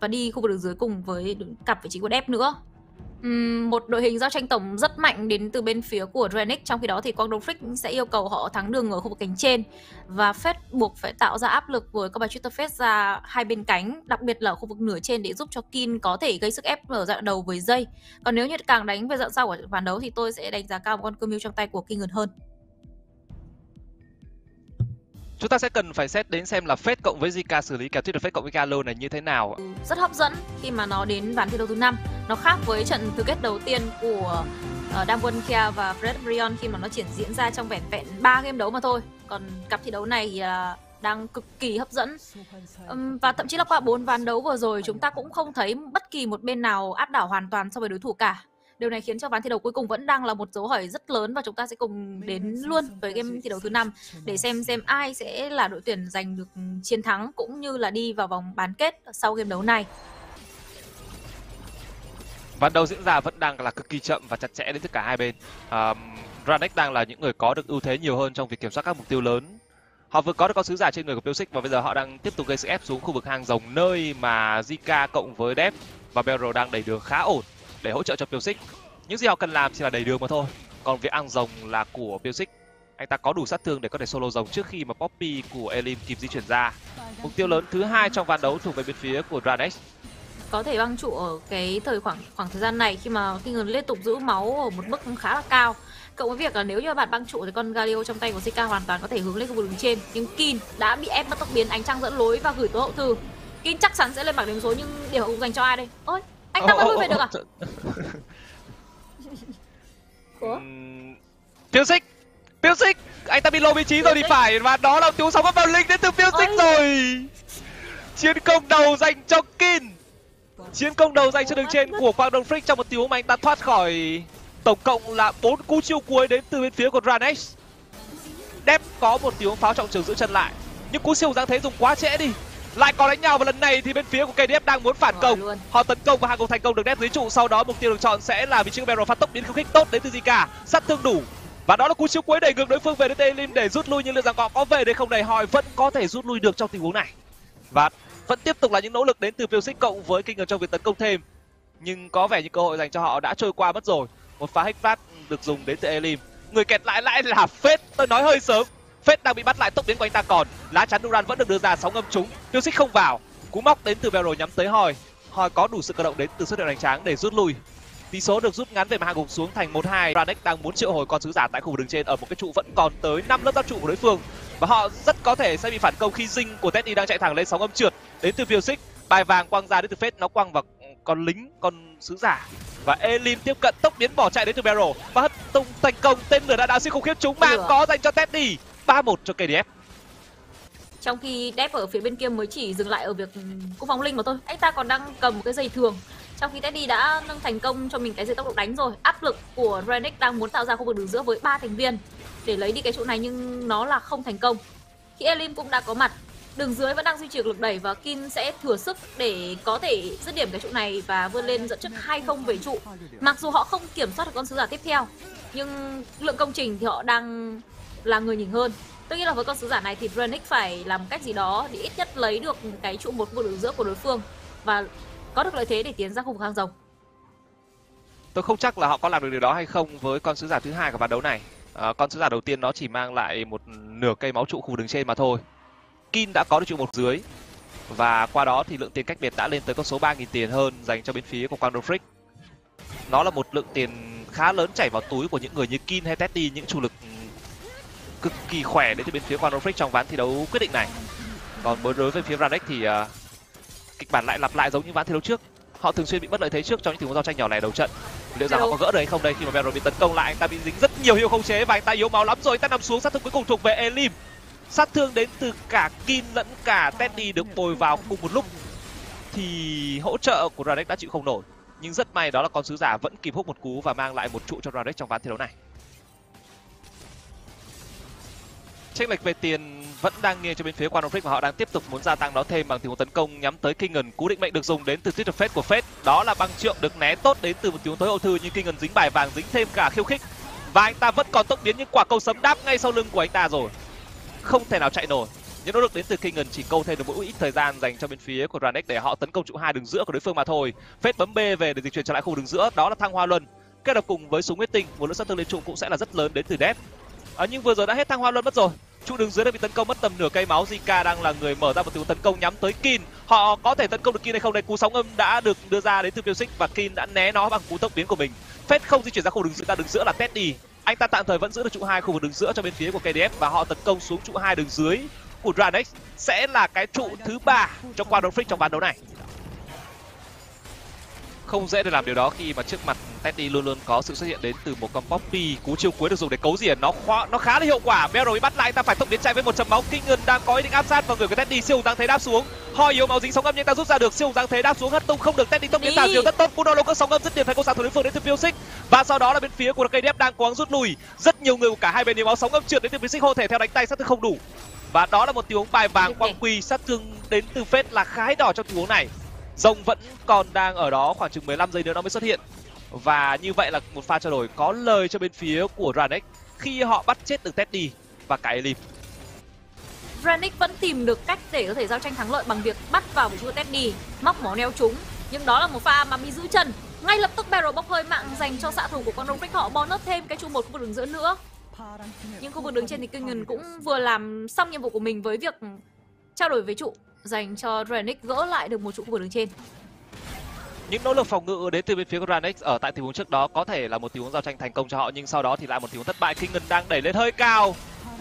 và đi khu vực đường dưới cùng với cặp vị trí của Dep nữa. Uhm, một đội hình giao tranh tổng rất mạnh đến từ bên phía của Drenic trong khi đó thì Quang Đông Frick sẽ yêu cầu họ thắng đường ở khu vực cánh trên. Và Fed buộc phải tạo ra áp lực với các bài Twitter Fed ra hai bên cánh đặc biệt là ở khu vực nửa trên để giúp cho Kin có thể gây sức ép ở dạng đầu với dây còn nếu như càng đánh về dạng sau của ván đấu thì tôi sẽ đánh giá cao một con cơ mưu trong tay của King hơn. Chúng ta sẽ cần phải xét đến xem là Fed cộng với Zika xử lý kèo Twitter Fed cộng với Galo này như thế nào. Rất hấp dẫn khi mà nó đến ván thi đấu thứ năm. Nó khác với trận tứ kết đầu tiên của ờ, uh, Dam Kia và Fred Brion khi mà nó triển diễn ra trong vẻn vẹn 3 game đấu mà thôi. Còn cặp thi đấu này thì là đang cực kỳ hấp dẫn và thậm chí là qua bốn ván đấu vừa rồi chúng ta cũng không thấy bất kỳ một bên nào áp đảo hoàn toàn so với đối thủ cả Điều này khiến cho ván thi đấu cuối cùng vẫn đang là một dấu hỏi rất lớn và chúng ta sẽ cùng đến luôn với game thi đấu thứ năm để xem xem ai sẽ là đội tuyển giành được chiến thắng cũng như là đi vào vòng bán kết sau game đấu này. Ván đấu diễn ra vẫn đang là cực kỳ chậm và chặt chẽ đến tất cả hai bên. Um, Ranek đang là những người có được ưu thế nhiều hơn trong việc kiểm soát các mục tiêu lớn. Họ vừa có được con sứ giả trên người của Pilsic và bây giờ họ đang tiếp tục gây sức ép xuống khu vực hang rồng nơi mà Zika cộng với Dep và Beryl đang đẩy đường khá ổn để hỗ trợ cho Piosic. Những gì họ cần làm chỉ là đẩy đường mà thôi. Còn việc ăn rồng là của Piosic. Anh ta có đủ sát thương để có thể solo rồng trước khi mà Poppy của Elim kịp di chuyển ra. Mục tiêu lớn thứ hai trong ván đấu thuộc về bên phía của Dranex. Có thể băng trụ ở cái thời khoảng khoảng thời gian này khi mà khi người liên tục giữ máu ở một mức khá là cao. Cộng với việc là nếu như bạn băng trụ thì con Galio trong tay của Zika hoàn toàn có thể hướng lên khu vực đứng trên. Nhưng Kin đã bị ép mất tốc biến ánh trăng dẫn lối và gửi tới hậu thư. Kin chắc chắn sẽ lên bảng điểm số nhưng điểm hậu dành cho ai đây? Ôi, anh ta vẫn lui về được à? Ủa? Phiêu xích Phiêu xích Anh ta bị lô vị trí rồi thì phải Và đó là tiếng sóng vào linh đến từ phiêu xích rồi. Chiến công đầu dành cho Kin. Chiến công đầu dành cho đường trên của Quang Đông Frick Trong một tiếng mà anh ta thoát khỏi. Tổng cộng là bốn cú chiêu cuối đến từ bên phía của Dranex Dep có một tiếng pháo trọng trường giữ chân lại. Nhưng cú siêu giáng thế dùng quá trễ đi lại có đánh nhau và lần này thì bên phía của KDF đang muốn phản công. họ tấn công và hàng cuộc thành công được đép dưới trụ sau đó mục tiêu được chọn sẽ là vị trí của Beryl phát tốc biến khiêu khích tốt đến từ Zika sát thương đủ. Và đó là cú siêu cuối đẩy ngược đối phương về đến Telim để rút lui nhưng liệu rằng họ có về đây không này hỏi vẫn có thể rút lui được trong tình huống này. Và vẫn tiếp tục là những nỗ lực đến từ phiêu xích cộng với kinh nghiệm trong việc tấn công thêm. Nhưng có vẻ như cơ hội dành cho họ đã trôi qua mất rồi. Một pha hack phát được dùng đến từ Elim. Người kẹt lại lại là phết. Tôi nói hơi sớm Phết đang bị bắt lại tốc biến của anh ta còn. Lá chắn Duran vẫn được đưa ra sóng âm trúng. Tiêu xích không vào. Cú móc đến từ Beryl nhắm tới hoi hoi có đủ sự cơ động đến từ xuất hiện đánh tráng để rút lui. Tỷ số được rút ngắn về mà hạ gục xuống thành một hai. Radek đang muốn triệu hồi con sứ giả tại khu vực đường trên ở một cái trụ vẫn còn tới năm lớp giáp trụ của đối phương. Và họ rất có thể sẽ bị phản công khi dinh của Teddy đang chạy thẳng lên sóng âm trượt. Đến từ Xích bài vàng quăng ra đến từ Phết nó quăng vào con lính con sứ giả. Và Elim tiếp cận tốc biến bỏ chạy đến từ Beryl và hất tung thành công tên lửa đã đá siêu khủng khiếp chúng mang có dành cho Teddy 3-1 cho KDF. Trong khi Dep ở phía bên kia mới chỉ dừng lại ở việc cung phóng linh mà thôi. Anh ta còn đang cầm một cái giày thường. Trong khi Teddy đã nâng thành công cho mình cái giày tốc độ đánh rồi. Áp lực của Renick đang muốn tạo ra khu vực đường giữa với ba thành viên để lấy đi cái trụ này nhưng nó là không thành công. Khi Elim cũng đã có mặt, đường dưới vẫn đang duy trì lực đẩy và Kin sẽ thừa sức để có thể dứt điểm cái trụ này và vươn lên dẫn trước 2-0 về trụ. Mặc dù họ không kiểm soát được con sứ giả tiếp theo, nhưng lượng công trình thì họ đang là người nhỉnh hơn. Tất nhiên là với con sứ giả này thì Brannick phải làm cách gì đó để ít nhất lấy được cái trụ một vô đường giữa của đối phương và có được lợi thế để tiến ra khu vực hang rồng tôi không chắc là họ có làm được điều đó hay không với con sứ giả thứ hai của ván đấu này. À, con sứ giả đầu tiên nó chỉ mang lại một nửa cây máu trụ khu đường trên mà thôi. Kin đã có được trụ một dưới và qua đó thì lượng tiền cách biệt đã lên tới con số 3.000 tiền hơn dành cho bên phía của Quang Freak. Nó là một lượng tiền khá lớn chảy vào túi của những người như Kin hay Teddy, những chủ lực cực kỳ khỏe đến từ bên phía Quang Frick trong ván thi đấu quyết định này. Còn đối với phía Radek thì uh, kịch bản lại lặp lại giống như ván thi đấu trước. Họ thường xuyên bị mất lợi thế trước trong những tình huống giao tranh nhỏ lẻ đầu trận. Liệu rằng họ có gỡ được hay không đây khi mà Beryl bị tấn công lại, anh ta bị dính rất nhiều hiệu không chế và anh ta yếu máu lắm rồi, anh ta nằm xuống sát thương cuối cùng thuộc về Elim. Sát thương đến từ cả Kin lẫn cả Teddy được bồi vào cùng một lúc thì hỗ trợ của Radek đã chịu không nổi. Nhưng rất may đó là con sứ giả vẫn kịp hút một cú và mang lại một trụ cho Radek trong ván thi đấu này. Chênh lệch về tiền vẫn đang nghiêng cho bên phía Quantum Freak và họ đang tiếp tục muốn gia tăng nó thêm bằng tình huống tấn công nhắm tới Kingen. Cú định mệnh được dùng đến từ Twitter Fate của Fate. Đó là băng trượng được né tốt đến từ một tiếng tới tối hậu thư nhưng Kingen dính bài vàng dính thêm cả khiêu khích. Và anh ta vẫn còn tốc biến những quả cầu sấm đáp ngay sau lưng của anh ta rồi. Không thể nào chạy nổi. những nỗ lực đến từ Kingen chỉ câu thêm được một ít thời gian dành cho bên phía của Ranex để họ tấn công trụ hai đường giữa của đối phương mà thôi. Phết bấm B về để dịch chuyển trở lại khu đường giữa, đó là thăng hoa luân. Kết hợp cùng với súng huyết tinh, một lượng sát thương lên trụ cũng sẽ là rất lớn đến từ Dep. À, ờ, nhưng vừa rồi đã hết thăng hoa luân mất rồi. Trụ đường dưới đã bị tấn công mất tầm nửa cây máu. Zika đang là người mở ra một tình tấn công nhắm tới Kin. Họ có thể tấn công được Kin hay không đây? Cú sóng âm đã được đưa ra đến từ Pilsik và Kin đã né nó bằng cú tốc biến của mình. Phết không di chuyển ra khu đường giữa, ta đứng giữa là Teddy. Anh ta tạm thời vẫn giữ được trụ hai khu vực đường giữa cho bên phía của KDF và họ tấn công xuống trụ hai đường dưới của Dranex sẽ là cái trụ thứ ba cho Quang Freak trong ván đấu này. Không dễ để làm điều đó khi mà trước mặt Teddy luôn luôn có sự xuất hiện đến từ một con Poppy cú chiêu cuối được dùng để cấu rỉa nó khóa, nó khá là hiệu quả. Vero bị bắt lại ta phải tốc biến chạy với một chấm máu. Kinh Ngân đang có ý định áp sát vào người của Teddy siêu giáng thế đáp xuống. Hoi yếu máu dính sóng âm nhưng ta rút ra được siêu giáng thế đáp xuống. Hất tung không được Teddy tốc biến tản diều rất tốt. Cú đầu cơ sóng âm rất điểm phải cố sáng thủ đối phương đến từ Piosic và sau đó là bên phía của KDF đang cố gắng rút lui. Rất nhiều người của cả hai bên yếu máu sóng âm trượt đến từ Piosic hô thể theo đánh tay sát thương không đủ. Và đó là một tình huống bài vàng quang quy sát thương đến từ phết là khá đỏ trong tình huống này rồng vẫn còn đang ở đó khoảng chừng 15 giây nữa nó mới xuất hiện và như vậy là một pha trao đổi có lời cho bên phía của Ranex khi họ bắt chết được Teddy và cả Elim. Ranex vẫn tìm được cách để có thể giao tranh thắng lợi bằng việc bắt vào vị trí của Teddy, móc máu neo chúng. Nhưng đó là một pha mà bị giữ chân. Ngay lập tức Barrel bốc hơi mạng dành cho xạ thủ của con rồng họ bonus thêm cái trụ một khu vực đường giữa nữa. Nhưng khu vực đường trên thì Kinh cũng vừa làm xong nhiệm vụ của mình với việc trao đổi với trụ dành cho Rennick gỡ lại được một trụ của đường trên. Những nỗ lực phòng ngự đến từ bên phía của Renix ở tại tình huống trước đó có thể là một tình huống giao tranh thành công cho họ nhưng sau đó thì lại một tình huống thất bại. khi ngân đang đẩy lên hơi cao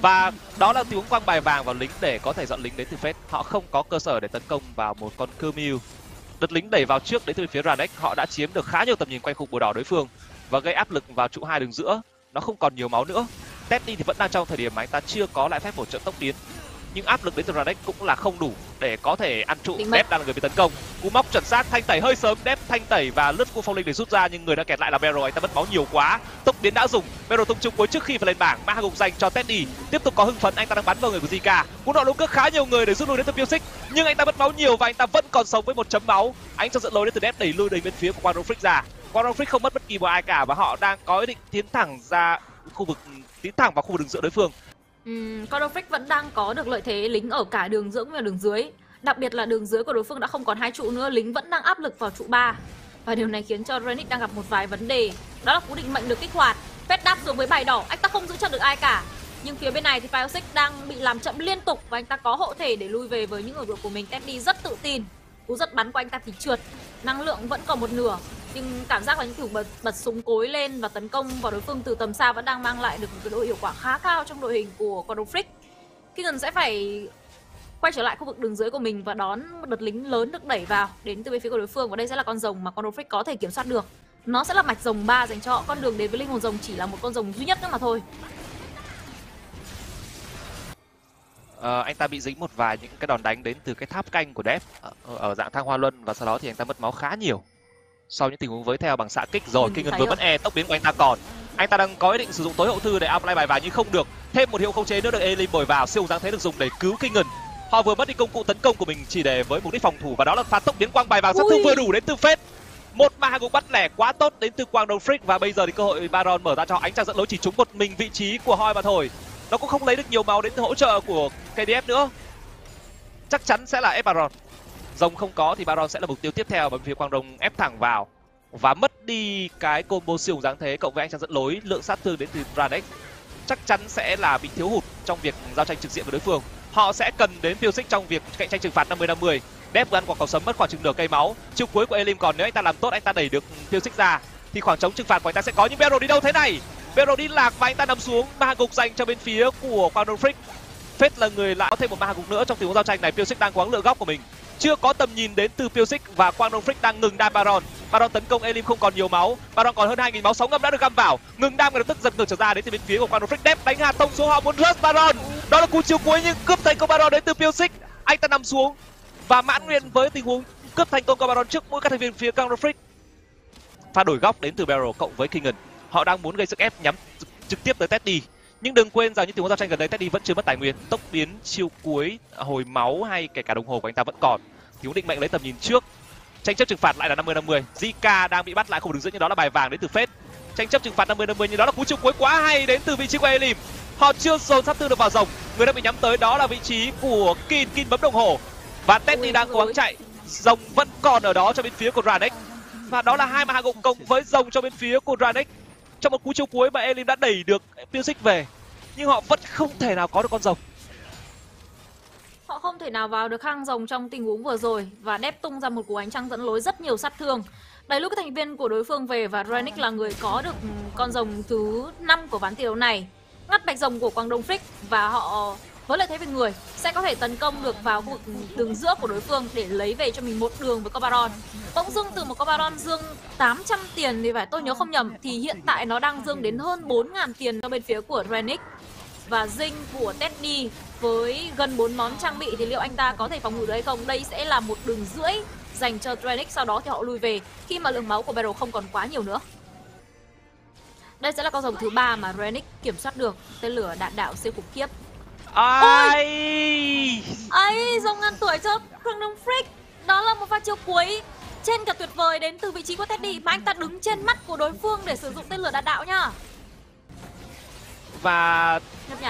và đó là tình huống quăng bài vàng vào lính để có thể dọn lính đến từ phết. Họ không có cơ sở để tấn công vào một con Kermew. Đợt lính đẩy vào trước đến từ phía Ranex, họ đã chiếm được khá nhiều tầm nhìn quanh khu bồ đỏ đối phương và gây áp lực vào trụ hai đường giữa. Nó không còn nhiều máu nữa. Teddy thì vẫn đang trong thời điểm mà anh ta chưa có lại phép bổ trợ tốc tiến nhưng áp lực đến từ Radek cũng là không đủ để có thể ăn trụ. Dep đang là người bị tấn công. Cú móc chuẩn xác thanh tẩy hơi sớm, Dep thanh tẩy và lướt cú phong linh để rút ra nhưng người đã kẹt lại là Bero, anh ta mất máu nhiều quá. Tốc biến đã dùng, Bero tung chung cuối trước khi phải lên bảng. Ma gục dành cho Teddy, tiếp tục có hưng phấn, anh ta đang bắn vào người của Zika. Cú nọ lúng cước khá nhiều người để rút lui đến từ Piosic, nhưng anh ta mất máu nhiều và anh ta vẫn còn sống với một chấm máu. Anh cho dẫn lối đến từ Dep đẩy lui đến bên phía của Quang Frick ra. Quang Frick không mất bất kỳ một ai cả và họ đang có ý định tiến thẳng ra khu vực tiến thẳng vào khu vực đường giữa đối phương Um, Codofric vẫn đang có được lợi thế lính ở cả đường dưỡng và đường dưới. Đặc biệt là đường dưới của đối phương đã không còn hai trụ nữa, lính vẫn đang áp lực vào trụ 3. Và điều này khiến cho Renix đang gặp một vài vấn đề. Đó là cú định mệnh được kích hoạt. Pet đáp xuống với bài đỏ, anh ta không giữ chân được ai cả. Nhưng phía bên này thì Pyosic đang bị làm chậm liên tục và anh ta có hộ thể để lui về với những người đội của mình. Teddy rất tự tin. Cú giật bắn của anh ta thì trượt. Năng lượng vẫn còn một nửa nhưng cảm giác là những kiểu bật, bật súng cối lên và tấn công vào đối phương từ tầm xa vẫn đang mang lại được một cái độ hiệu quả khá cao trong đội hình của con Frick. Keegan sẽ phải quay trở lại khu vực đường dưới của mình và đón một đợt lính lớn được đẩy vào đến từ bên phía của đối phương và đây sẽ là con rồng mà con Frick có thể kiểm soát được. Nó sẽ là mạch rồng 3 dành cho họ. Con đường đến với linh hồn rồng chỉ là một con rồng duy nhất nữa mà thôi. Uh, anh ta bị dính một vài những cái đòn đánh đến từ cái tháp canh của Dev ở, ờ, ở dạng thang hoa luân và sau đó thì anh ta mất máu khá nhiều sau những tình huống với theo bằng xạ kích rồi kinh ngân vừa vẫn e tốc biến của anh ta còn. Anh ta đang có ý định sử dụng tối hậu thư để apply bài vàng nhưng không được. Thêm một hiệu không chế nữa được elim bồi vào siêu giáng thế được dùng để cứu kinh ngân. Họ vừa mất đi công cụ tấn công của mình chỉ để với mục đích phòng thủ và đó là pha tốc biến quang bài vàng sát thương vừa đủ đến từ phết. Một ma cũng bắt lẻ quá tốt đến từ quang đầu frick và bây giờ thì cơ hội baron mở ra cho ánh trăng dẫn lối chỉ trúng một mình vị trí của hoi mà thôi. Nó cũng không lấy được nhiều máu đến từ hỗ trợ của kdf nữa. Chắc chắn sẽ là ép baron rồng không có thì baron sẽ là mục tiêu tiếp theo bởi phía quang rồng ép thẳng vào. Và mất đi cái combo siêu dáng thế cộng với anh chàng dẫn lối, lượng sát thương đến từ Radex chắc chắn sẽ là bị thiếu hụt trong việc giao tranh trực diện với đối phương. Họ sẽ cần đến tiêu xích trong việc cạnh tranh trừng phạt 50 50 Đép vừa ăn quả cầu sấm mất khoảng chừng nửa cây máu. Chiêu cuối của Elim còn nếu anh ta làm tốt, anh ta đẩy được tiêu xích ra, thì khoảng trống trừng phạt của anh ta sẽ có. Nhưng Bero đi đâu thế này? Bero đi lạc và anh ta nằm xuống ma gục dành cho bên phía của Quang freak. Phết là người lại có thêm một ma gục nữa trong tình huống giao tranh này. Tiêu xích đang cố gắng lựa góc của mình chưa có tầm nhìn đến từ Piosic và Quang Đông Frick đang ngừng đam Baron. Baron tấn công Elim không còn nhiều máu. Baron còn hơn 2000 máu sóng ngầm đã được găm vào. Ngừng đam ngay lập tức giật ngược trở ra đến từ bên phía của Quang Đông Frick đép đánh hạ tông xuống họ muốn rớt Baron. Đó là cú chiếu cuối nhưng cướp thành công Baron đến từ Piosic. Anh ta nằm xuống và mãn nguyện với tình huống cướp thành công của Baron trước mỗi các thành viên phía Quang Đông Frick. Pha đổi góc đến từ Barrel cộng với Kingen. Họ đang muốn gây sức ép nhắm trực tiếp tới Teddy nhưng đừng quên rằng những tình huống giao tranh gần đây Teddy vẫn chưa mất tài nguyên. Tốc biến chiêu cuối hồi máu hay kể cả đồng hồ của anh ta vẫn còn. Thiếu định mệnh lấy tầm nhìn trước. Tranh chấp trừng phạt lại là 50 50 Zika đang bị bắt lại không đường giữa nhưng đó là bài vàng đến từ phết tranh chấp trừng phạt 50 50 nhưng đó là cú chiêu cuối quá hay đến từ vị trí của Elim. Họ chưa dồn sát thương được vào rồng. Người đang bị nhắm tới đó là vị trí của kin kin bấm đồng hồ. Và teddy đang cố gắng chạy. Rồng vẫn còn ở đó cho bên phía của Ranek và đó là hai mà hai cộng cộng với rồng cho bên phía của Ranek trong một cú chiêu cuối mà Elim đã đẩy được Music về, nhưng họ vẫn không thể nào có được con rồng Họ không thể nào vào được hang rồng trong tình huống vừa rồi và đép tung ra một cú ánh trăng dẫn lối rất nhiều sát thương. Đấy lúc các thành viên của đối phương về và Renick là người có được con rồng thứ 5 của ván thi đấu này. Ngắt bạch rồng của Quang Đông Frick và họ với lợi thế về người, sẽ có thể tấn công được vào khu vực đường giữa của đối phương để lấy về cho mình một đường với Cobaron. Bỗng dưng từ một Cobaron dương 800 tiền thì phải, tôi nhớ không nhầm, thì hiện tại nó đang dương đến hơn 4.000 tiền cho bên phía của Renick và dinh của Teddy với gần 4 món trang bị thì liệu anh ta có thể phòng ngự được hay không? Đây sẽ là một đường rưỡi dành cho Drenic sau đó thì họ lui về khi mà lượng máu của Battle không còn quá nhiều nữa. Đây sẽ là con rồng thứ ba mà Drenic kiểm soát được, tên lửa đạn đạo siêu khủng khiếp ai ấy rồng ngàn tuổi cho Kingdom Freak đó là một pha chiêu cuối trên cả tuyệt vời đến từ vị trí của Teddy mà anh ta đứng trên mắt của đối phương để sử dụng tên lửa đạn đạo nhá. và.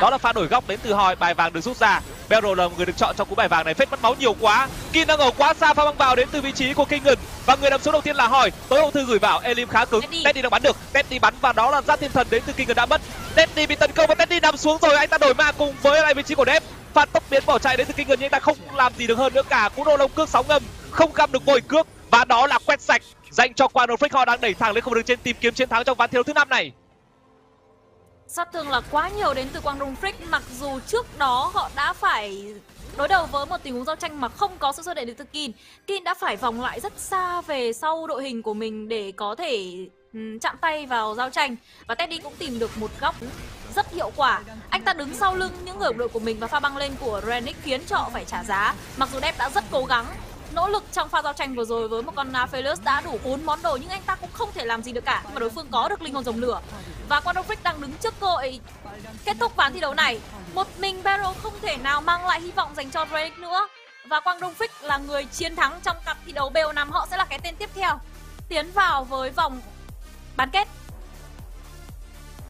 Đó là pha đổi góc đến từ hỏi bài vàng được rút ra. Beryl là một người được chọn trong cú bài vàng này phết mất máu nhiều quá. Kin đang ở quá xa pha băng vào đến từ vị trí của Kingan và người nằm số đầu tiên là hỏi tối hậu thư gửi vào Elim khá cứng. Teddy. Đang bắn được. Teddy bắn và đó là giáp thiên thần đến từ Kingan đã mất. Teddy bị tấn công và Teddy nằm xuống rồi anh ta đổi ma cùng với lại vị trí của Dep pha tốc biến bỏ chạy đến từ Kingan nhưng anh ta không làm gì được hơn nữa. Cả cú nổ lông cước sóng ngầm không găm được vội cước. Và đó là quét sạch dành cho Quang Freak họ đang đẩy thẳng lên không đường trên tìm kiếm chiến thắng trong ván thi đấu thứ năm này sát thương là quá nhiều đến từ Quang Đông Frick mặc dù trước đó họ đã phải đối đầu với một tình huống giao tranh mà không có sự xuất hiện đến từ Kin. Kin đã phải vòng lại rất xa về sau đội hình của mình để có thể chạm tay vào giao tranh và Teddy cũng tìm được một góc rất hiệu quả. Anh ta đứng sau lưng những người đội của mình và pha băng lên của Renick khiến cho họ phải trả giá. Mặc dù Depp đã rất cố gắng nỗ lực trong pha giao tranh vừa rồi với một con Aphelios đã đủ 4 món đồ nhưng anh ta cũng không thể làm gì được cả, nhưng mà đối phương có được linh hồn rồng lửa. Và Quang đang đứng trước cơ hội kết thúc ván thi đấu này, một mình Barrow không thể nào mang lại hy vọng dành cho Drake nữa. Và Quang Đông Phích là người chiến thắng trong cặp thi đấu BO5 họ sẽ là cái tên tiếp theo. Tiến vào với vòng bán kết.